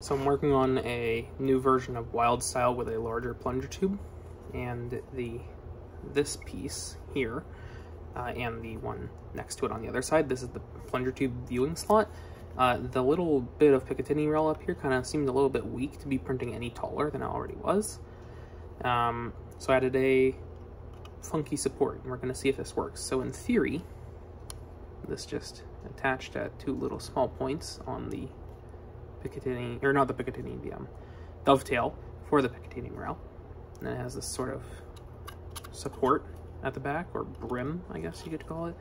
So I'm working on a new version of Wildstyle with a larger plunger tube, and the this piece here, uh, and the one next to it on the other side, this is the plunger tube viewing slot. Uh, the little bit of Picatinny rail up here kind of seemed a little bit weak to be printing any taller than it already was. Um, so I added a funky support, and we're going to see if this works. So in theory, this just attached at two little small points on the Picatinny, or not the Picatinny, the um, dovetail for the Picatinny rail. And it has this sort of support at the back, or brim, I guess you could call it.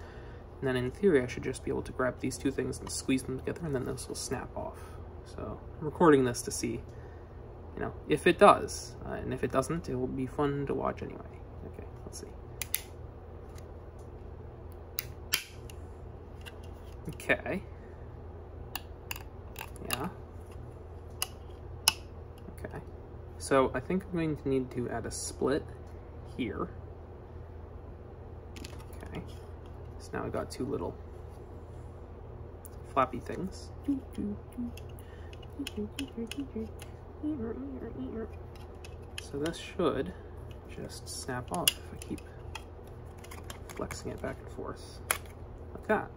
And then in theory, I should just be able to grab these two things and squeeze them together, and then this will snap off. So I'm recording this to see, you know, if it does. Uh, and if it doesn't, it will be fun to watch anyway. Okay, let's see. Okay. Yeah. Okay. So I think I'm going to need to add a split here. Okay. So now I got two little flappy things. So this should just snap off if I keep flexing it back and forth like that.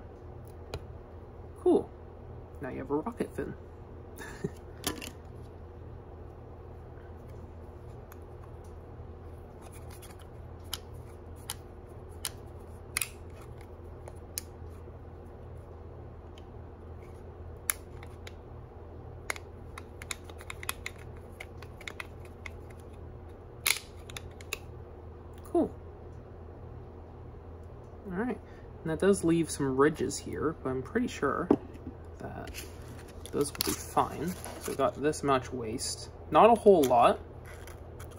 Cool. Now you have a rocket fin. Cool. All right, and that does leave some ridges here, but I'm pretty sure that those will be fine. So we got this much waste. Not a whole lot.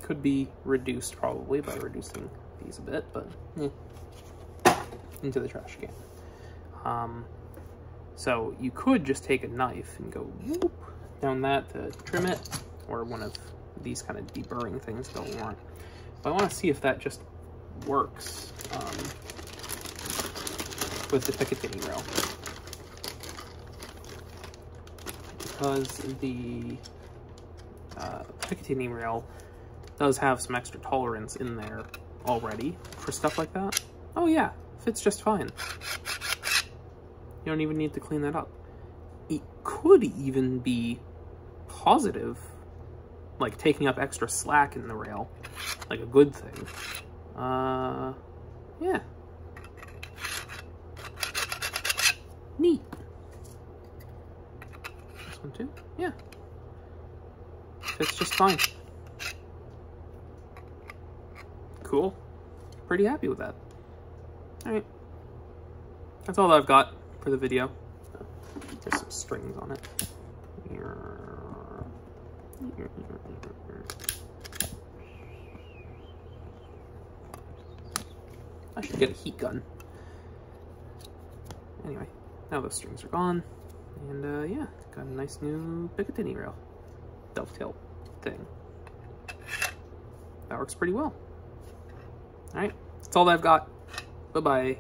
Could be reduced probably by reducing these a bit, but eh. into the trash can. Um, so you could just take a knife and go whoop down that to trim it, or one of these kind of deburring things don't want. But I want to see if that just works um, with the Picatinny rail. Because the uh, Picatinny rail does have some extra tolerance in there already for stuff like that. Oh yeah, fits just fine. You don't even need to clean that up. It could even be positive, like taking up extra slack in the rail, like a good thing. Uh, yeah. Neat. This one too? Yeah. Fits just fine. Cool. Pretty happy with that. Alright. That's all that I've got for the video. There's some strings on it. I should get a heat gun. Anyway, now those strings are gone. And uh, yeah, got a nice new Picatinny rail. Dovetail thing. That works pretty well. Alright, that's all I've got. Bye-bye.